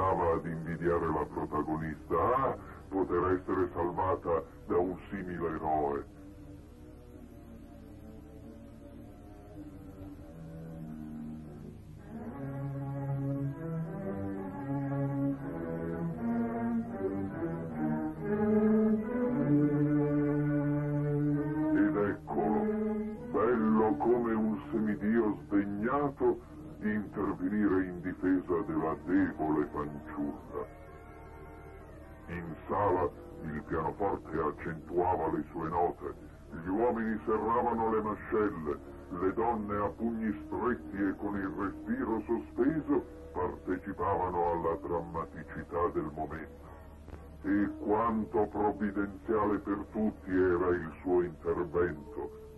cominciava ad invidiare la protagonista. Ah, poter essere salvata da un simile eroe. Ed eccolo, bello come un semidio sdegnato difesa della debole fanciulla. In sala il pianoforte accentuava le sue note, gli uomini serravano le mascelle, le donne a pugni stretti e con il respiro sospeso partecipavano alla drammaticità del momento. E quanto provvidenziale per tutti era il suo intervento,